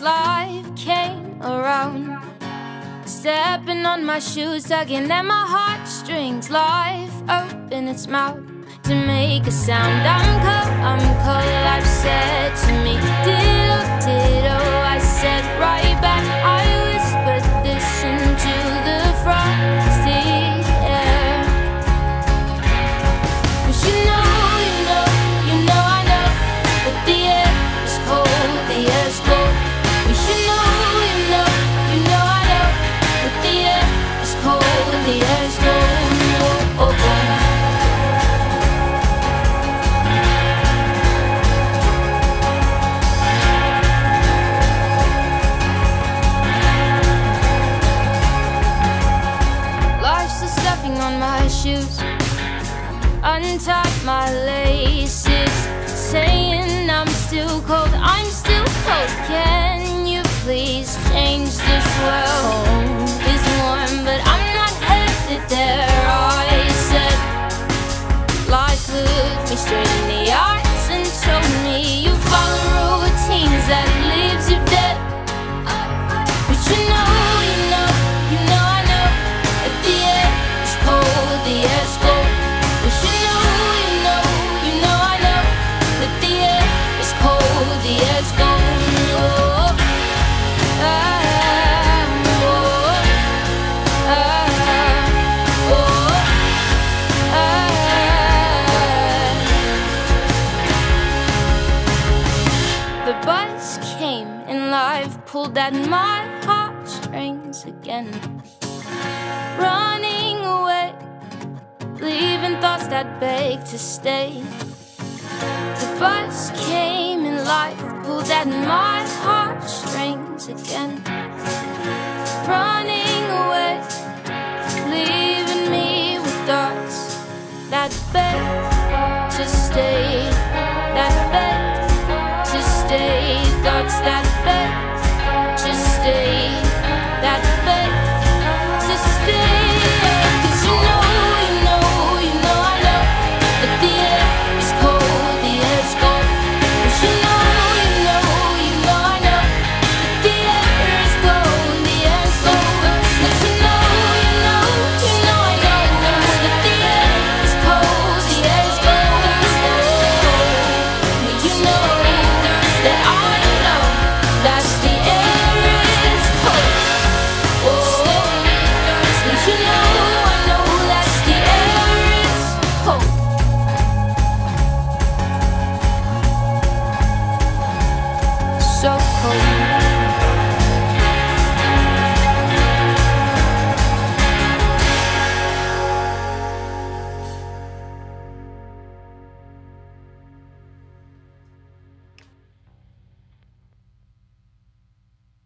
life came around. Stepping on my shoes, tugging at my heartstrings. Life opened its mouth to make a sound. I'm cold, I'm cold, life said to me. untied my laces Saying I'm still cold, I'm still cold. Can you please change this world? It's warm, but I'm not headed there I said, life looked me straight. pulled at my heartstrings again. Running away, leaving thoughts that beg to stay. The bus came and life pulled at my heartstrings again. Running away, leaving me with thoughts that beg. home.